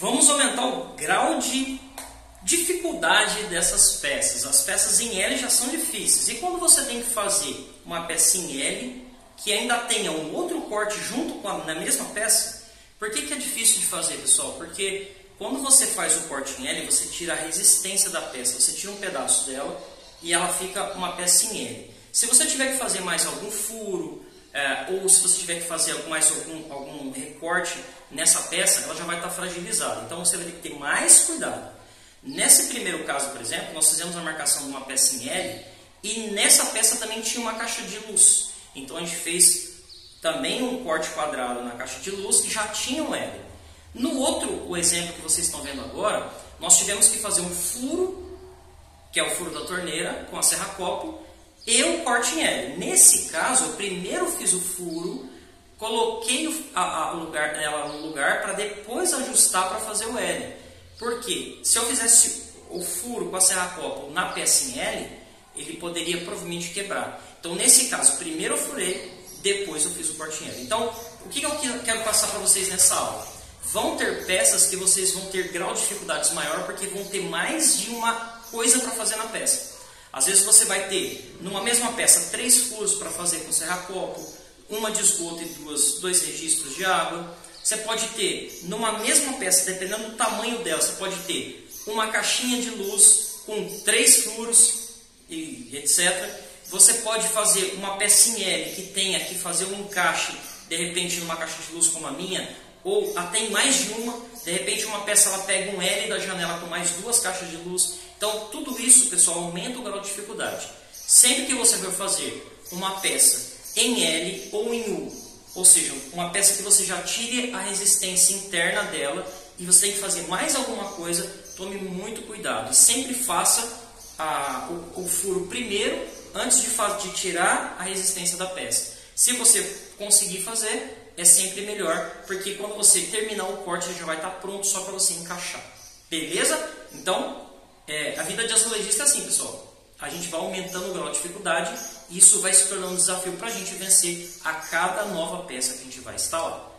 Vamos aumentar o grau de dificuldade dessas peças. As peças em L já são difíceis. E quando você tem que fazer uma peça em L que ainda tenha um outro corte junto com a, na mesma peça, por que, que é difícil de fazer, pessoal? Porque quando você faz o corte em L, você tira a resistência da peça, você tira um pedaço dela e ela fica uma peça em L. Se você tiver que fazer mais algum furo, é, ou se você tiver que fazer mais algum, algum recorte nessa peça, ela já vai estar fragilizada. Então você vai ter que ter mais cuidado. Nesse primeiro caso, por exemplo, nós fizemos a marcação de uma peça em L e nessa peça também tinha uma caixa de luz. Então a gente fez também um corte quadrado na caixa de luz que já tinha um L. No outro, o exemplo que vocês estão vendo agora, nós tivemos que fazer um furo, que é o furo da torneira, com a serra-copo, e um corte em L. Nesse caso, eu primeiro fiz o furo, coloquei o, a, a lugar, ela no lugar para depois ajustar para fazer o L. Porque se eu fizesse o furo com a serra-copo na peça em L, ele poderia provavelmente quebrar. Então, nesse caso, primeiro eu furei, depois eu fiz o corte em L. Então, o que eu quero passar para vocês nessa aula? Vão ter peças que vocês vão ter grau de dificuldades maior porque vão ter mais de uma coisa para fazer na peça. Às vezes você vai ter, numa mesma peça, três furos para fazer com serra-copo, uma de esgoto e duas, dois registros de água. Você pode ter, numa mesma peça, dependendo do tamanho dela, você pode ter uma caixinha de luz com três furos e etc. Você pode fazer uma pecinha L que tenha que fazer um encaixe, de repente, numa caixa de luz como a minha, ou até em mais de uma, de repente uma peça ela pega um L da janela com mais duas caixas de luz. Então tudo isso, pessoal, aumenta o grau de dificuldade. Sempre que você for fazer uma peça em L ou em U, ou seja, uma peça que você já tire a resistência interna dela e você tem que fazer mais alguma coisa, tome muito cuidado e sempre faça a, o, o, furo primeiro antes de, de tirar a resistência da peça. Se você conseguir fazer, é sempre melhor, porque quando você terminar o corte, já vai estar pronto só para você encaixar. Beleza? Então, é, a vida de azulejista é assim, pessoal. A gente vai aumentando o grau de dificuldade e isso vai se tornando um desafio para a gente vencer a cada nova peça que a gente vai instalar.